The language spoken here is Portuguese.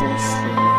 juntos.